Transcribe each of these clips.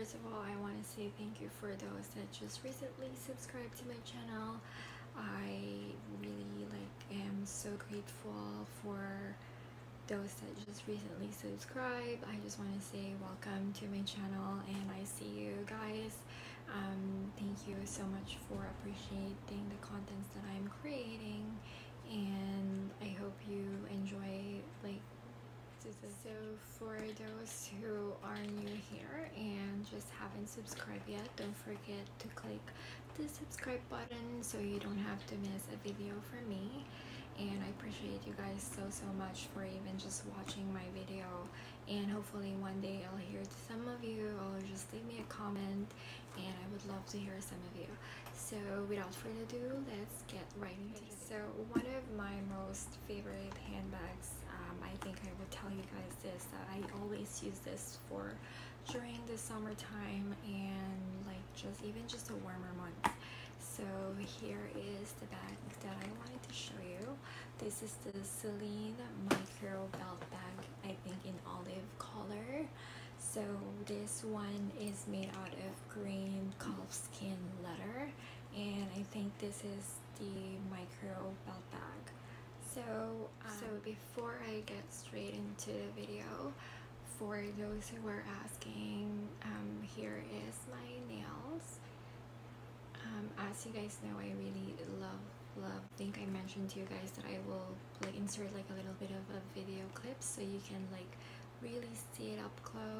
first of all, I want to say thank you for those that just recently subscribed to my channel. I really like am so grateful for those that just recently subscribed. I just want to say welcome to my channel and I see you guys. Um, thank you so much for appreciating the contents that I'm creating and I hope you enjoy like so for those who are new here and just haven't subscribed yet. Don't forget to click the subscribe button so you don't have to miss a video from me. And I appreciate you guys so so much for even just watching my video. And hopefully one day I'll hear some of you or just leave me a comment and I would love to hear some of you. So without further ado let's get right into it. So one of my most favorite handbags um, I think I would tell you guys this that I always use this for during the summertime and like just even just a warmer month so here is the bag that I wanted to show you. This is the Celine micro belt bag I think in olive color. So this one is made out of grained calfskin leather and I think this is the micro belt bag so um, so before I get straight into the video for those who are asking um, here is my nails. Um, as you guys know I really love love I think I mentioned to you guys that I will like insert like a little bit of a video clip so you can like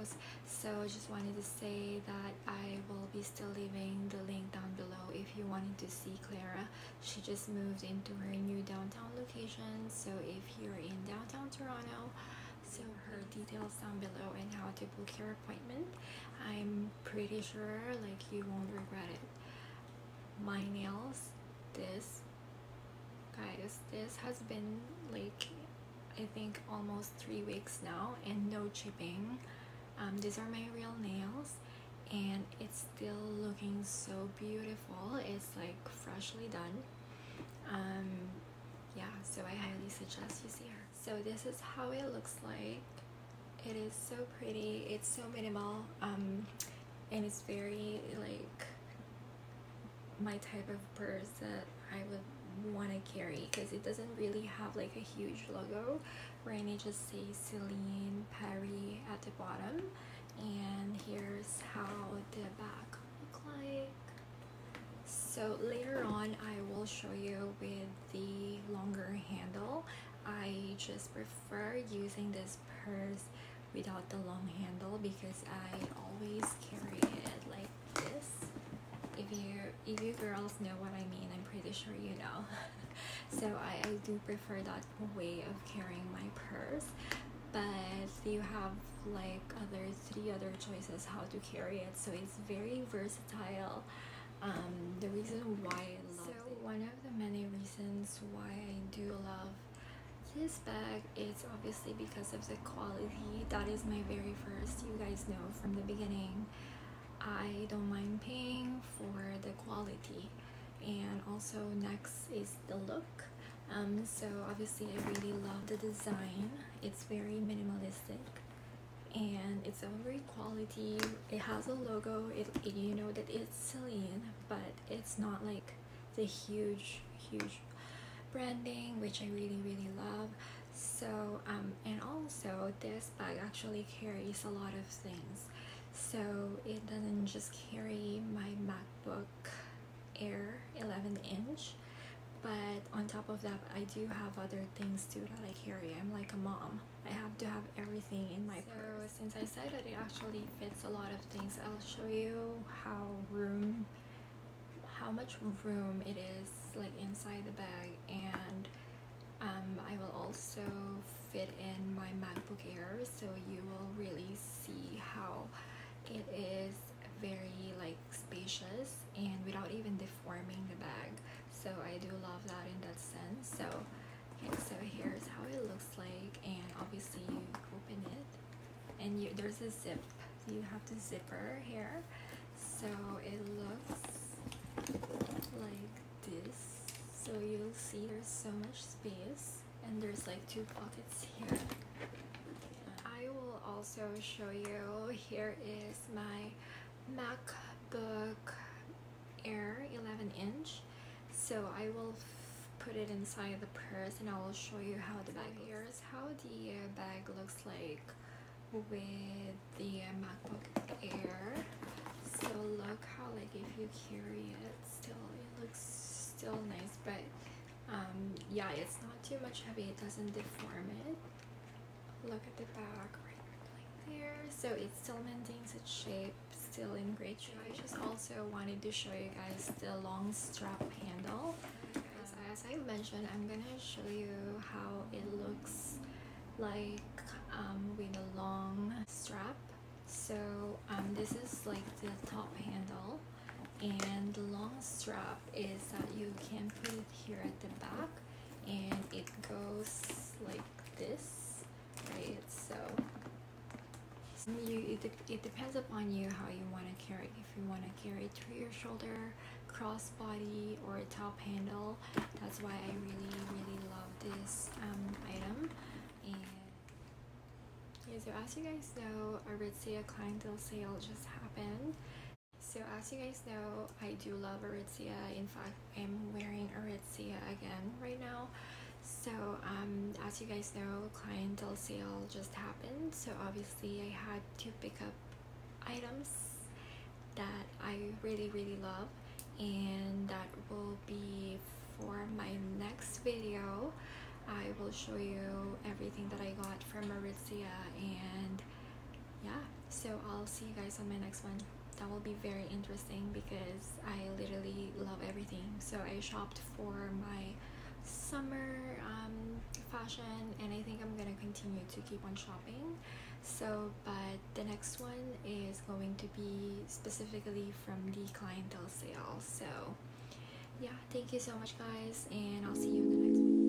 close so I just wanted to say that I will be still leaving the link down below if you wanted to see Clara. She just moved into her new downtown location. So if you're in downtown Toronto so her details down below and how to book your appointment I'm pretty sure like you won't regret it. My nails this guys this has been like I think almost three weeks now and no chipping um, these are my real nails and it's still looking so beautiful. It's like freshly done. Um, yeah so I highly suggest you see her. So this is how it looks like. It is so pretty. It's so minimal um, and it's very like my type of purse that I would want to carry because it doesn't really have like a huge logo. Right it just says Celine Paris at the bottom. And here's how the back look like. So later on I will show you with the longer handle. I just prefer using this purse without the long handle because I always carry it if you if you girls know what I mean I'm pretty sure you know. So I, I do prefer that way of carrying my purse. But you have like other three other choices how to carry it. So it's very versatile. Um, the reason why I love so it. one of the many reasons why I do love this bag is obviously because of the quality. That is my very first. You guys know from the beginning I don't mind paying for the quality. And also next is the look. Um, so obviously I really love the design. It's very minimalistic and it's a great quality. It has a logo. It, it, you know that it's Celine but it's not like the huge huge branding which I really really love. So um, and also this bag actually carries a lot of things so it doesn't just carry my MacBook Air 11 inch but on top of that I do have other things too that I carry. I'm like a mom. I have to have everything in my so purse. since I said that it actually fits a lot of things I'll show you how room how much room it is like inside the bag. And um, I will also fit in my MacBook Air so you will really see how it is very like and without even deforming the bag. So I do love that in that sense. So okay so here's how it looks like and obviously you open it and you there's a zip. You have the zipper here. So it looks like this. So you'll see there's so much space and there's like two pockets here. I will also show you here is my MacBook Air 11 inch. So I will put it inside the purse and I will show you how the bag here's how the uh, bag looks like with the MacBook Air. So look how like if you carry it still it looks still nice but um, yeah it's not too much heavy it doesn't deform it. Look at the back there so it still maintains its shape still in great shape. I just also wanted to show you guys the long strap handle. As, as I mentioned I'm gonna show you how it looks like um, with a long strap. So um, this is like the top handle. And the long strap is that you can put it here at the back and it goes like this right so you it, it depends upon you how you want to carry if you want to carry through your shoulder crossbody or a top handle that's why I really really love this um, item and yeah, so as you guys know, Aritzia clientele sale just happened. So as you guys know, I do love Aritzia. In fact, I'm wearing Aritzia again right now. So um, as you guys know, clientele sale just happened. So obviously I had to pick up items that I really really love. And that will be for my next video. I will show you everything that I got from Aritzia and yeah. So I'll see you guys on my next one. That will be very interesting because I literally love everything. So I shopped for my summer um, fashion and I think I'm gonna continue to keep on shopping. So but the next one is going to be specifically from the clientele sale. So yeah thank you so much guys and I'll see you in the next one